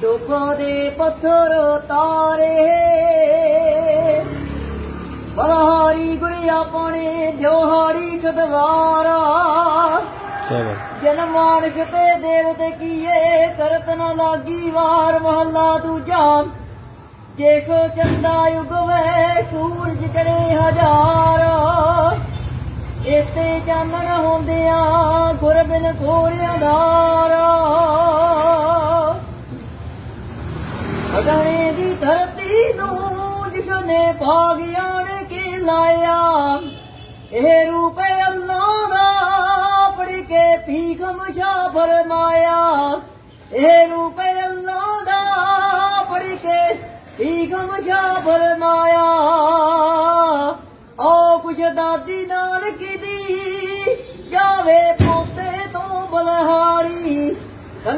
ਦੁੱਖਾਂ ਦੇ ਪੱਥਰ ਤਾਰੇ ਬਲਹਾਰੀ ਗੁਰ ਆਪਣੇ ਦਿਹਾੜੀ ਸਦਵਾਰਾ। ਬਾਤ। ਜਨ ਮਾਨਸ ਤੇ ਦੇਵਤੇ ਕੀਏ ਕਰਤ ਨ ਲਾਗੀ ਵਾਰ ਮਹੱਲਾ ਦੂਜਾ। ਜੇਸੋ ਚੰਦਾ ਯੁਗ ਵੇ ਸੂਰਜ ਚੜੇ ਹਜ਼ਾਰ। ਚਾਨਣ ਹੁੰਦਿਆਂ ਗੁਰ ਬਿਨ ਕੋਰ ਅਗਣੇ ਦੀ ਧਰਤੀ ਨੂੰ ਜਿਸਨੇ ਭਾਗ ਆਣ ਕੇ ਲਾਇਆ, ਇਹ ਰੂਪ ਅੱਲਾ ਦਾ ਪੜ ਕੇ ਭੀਖ ਮਸ਼ਾ ਫਰਮਾਇਆ। ਇਹ ਰੂਪ ਅੱਲਾ ਦਾ ਪੜ ਕੇ ਭੀਖ ਮਸ਼ਾ ਫਰਮਾਇਆ। ਓ ਕੁਛ ਦਾਦੀ ਨਾਨਕੀ ਦੀ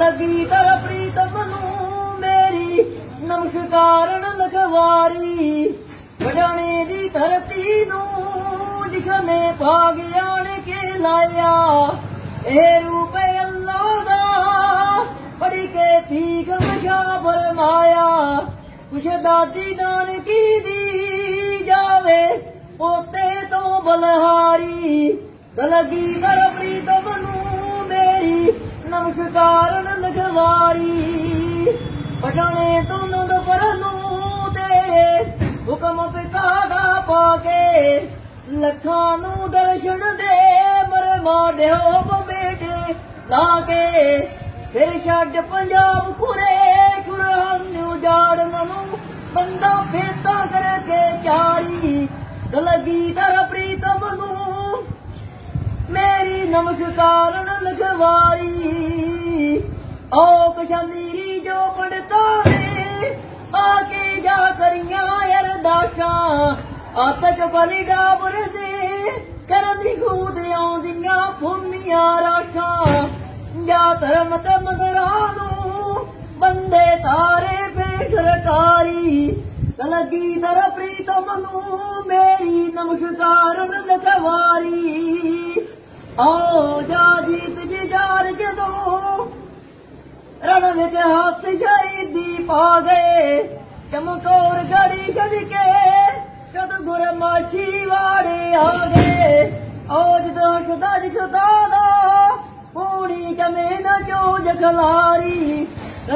ਕਲਗੀ ਤਰ ਪ੍ਰੀਤਮ ਨੂੰ ਮੇਰੀ ਨਮਸਕਾਰਨ ਲਖਵਾਰੀ। ਵਡਾਣੇ ਦੀ ਧਰਤੀ ਨੂੰ ਜਿਖਨੇ ਭਾਗ ਕੇ ਲਾਇਆ, ਇਹ ਰੂਪ ਅੱਲਾ ਦਾ ਪੜ ਕੇ ਭੀਖ ਮਜਾ ਫਰਮਾਇਆ ਕੁਛ ਦਾਦੀ ਨਾਨਕੀ ਦੀ ਜਾਵੇ ਪੋਤੇ ਤੋਂ ਬਲਹਾਰੀ। ਗਲਗੀ ਕਰ ਪ੍ਰੀਤਮ ਨੂੰ ਮੇਰੀ ਨਮਸਕਾਰਨ ਲਗਵਾਰੀ ਪਟਾਣੇ ਤੋਂ ਨੰਦ ਪਰਨੂੰ ਤੇਰੇ ਹੁਕਮ ਪਿਤਾ ਦਾ ਪਾ ਕੇ ਲੱਖਾਂ ਨੂੰ ਦਰਸ਼ਨ ਦੇ ਮਰਮਾ ਦਿਓ ਬੇਟੇ ਲਾ ਕੇ। ਫਿਰ ਛੱਡ ਪੰਜਾਬ ਕੁਰੇ ਕੁਰਾਨ ਉਜਾੜਨ ਨੂੰ ਬੰਦਾ ਫੇਤਾ ਕਰਕੇ ਚਾਰੀ। ਗਲਗੀ ਦਰ ਪ੍ਰੀਤਮ ਨੂੰ ਮੇਰੀ ਨਮਸਕਾਰਨ ਲਗਵਾਰੀ ਓ ਕਸ਼ਮੀਰੀ ਜੋ ਪੜਤਾ ਨੇ ਆ ਕੇ ਜਾ ਕਰੀਆਂ ਅਰਦਾਸਾਂ। ਆਤ ਚ ਬਲੀ ਡਾਬਰ ਦੇ, ਕਰਦੀ ਖੂਦ ਆਉਂਦੀਆਂ ਭੂਮੀਆਂ ਰਾਸ਼ਾਂ। ਜਾ ਧਰਮ ਤੇ ਮਗਰਾਂ ਨੂੰ ਬੰਦੇ ਤਾਰੇ ਪੇਟ ਰਕਾਰੀ। ਦਰ ਪ੍ਰੀਤਮ ਨੂੰ ਮੇਰੀ ਨਮਸਕਾਰ ਲਖਵਾਰੀ। ਆਓ ਜਾ ਜੀਤ ਜੀ ਜਾਰ ਜਦੋਂ ਰਣ ਵਿੱਚ ਹੱਥ ਸ਼ਹੀਦੀ ਪਾ ਗਏ। ਚਮਕੌਰ ਗੜੀ ਛੱਡ ਕੇ ਜਦ ਗੁਰ ਵਾੜੇ ਆ ਗਏ। ਆਓ ਜਦੋਂ ਖੁਦਾ ਜੀ ਖੁਦਾ ਦਾ ਪੂਰੀ ਜਮੀਨ ਜੋ ਜਖਲਾਰੀ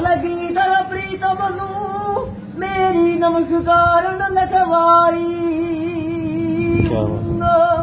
ਲਗੀ ਦਰ ਪ੍ਰੀਤਮ ਨੂੰ ਮੇਰੀ ਨਮਸਕਾਰਨ ਲਖਵਾਰੀ। ਕਿਆ ਬਾਤ।